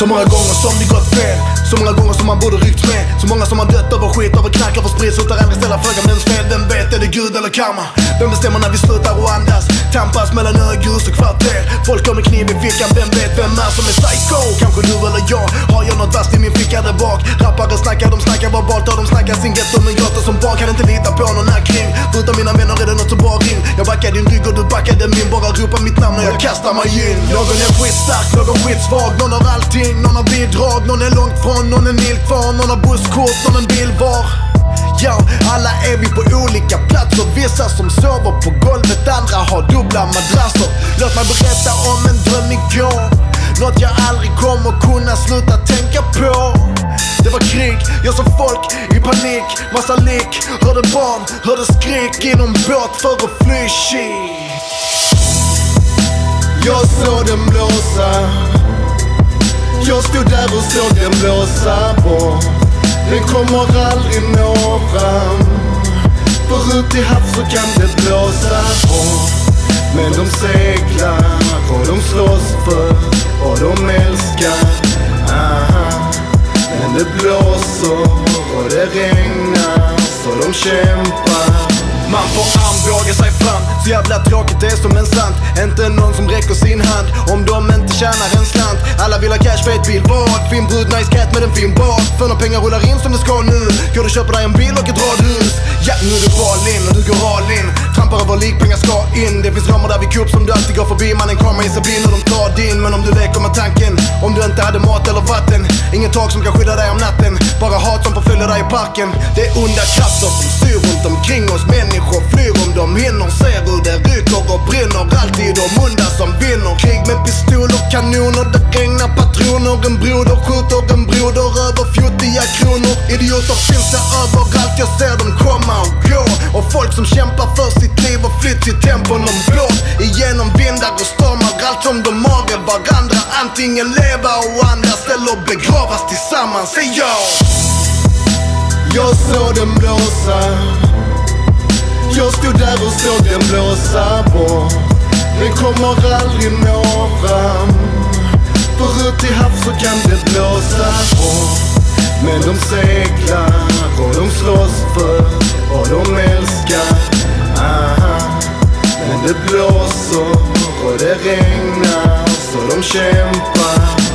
Så många gånger som det gått fel Så många gånger som man borde ryckt med Så många som har dött över skit, över knark över sprit Slutar aldrig ställa frågan vems fel, vem vet? Är det Gud eller karma? Vem bestämmer när vi slutar att andas? Tampas mellan öghus och kvarter Folk har med kniv i fickan, vem vet vem är som är psycho? Kanske du eller jag Har jag något vasst i min ficka där bak? Rappare snackar, de snackar verbalt och de snackar sin getto Men gråter som barn, kan inte lita på någon här utan mina vänner är det något som bara ring Jag backar din rygg och du backade min. Bara ropa mitt namn och jag kastar mig in. Någon är skitstark, någon skitsvag. Någon har allting, någon har bidrag. Någon är långt från, någon är mil kvar. Någon har busskort, någon en bil var. Ja, alla är vi på olika platser. Vissa som sover på golvet, andra har dubbla madrasser. Låt mig berätta om en dröm igår. Något jag aldrig kommer kunna sluta tänka det var krig, jag såg folk i panik Massa lik, hörde barn, hörde skrik i någon båt för att fly shit. Jag såg den blåsa. Jag stod där och såg den blåsa bort Den kommer aldrig nå fram För ut i havs så kan det blåsa hårt Men de seglar och de slåss för och de älskar. Ah. Det blåser och det regnar så de kämpar. Man får armbåga sig fram Så jävla tråkigt det är som en sant Inte någon som räcker sin hand Om de inte tjänar en slant. Alla vill ha cash, fet bil, vad? Fin brud, nice cat med en fin bak För när pengar rullar in som det ska nu Går du köpa dig en bil och ett radhus. In. Det finns ramar där vid kupp som du alltid går förbi. Mannen kommer i sig och de tar din. Men om du leker med tanken Om du inte hade mat eller vatten Inget tak som kan skydda dig om natten. Bara hat som förföljer dig i parken. Det är onda krafter som styr runt omkring oss. Människor flyr om de hinner, ser hur det ryker och brinner. Alltid de onda som vinner. Krig med pistol och kanoner, det regnar patroner. En broder skjuter en broder över fjuttiga kronor. Idioter finns det överallt, jag ser dem komma och gå folk som kämpar för sitt liv och flytt till tempon de blås Igenom vindar och stormar, allt som de har är varandra. Antingen leva och andas eller begravas tillsammans, säg ja! Jag såg den blåsa. Jag stod där och såg den blåsa bort Den kommer aldrig nå fram För ut i havs så kan det blåsa hårt Men de seglar. Det blåser och det regnar så de kämpar.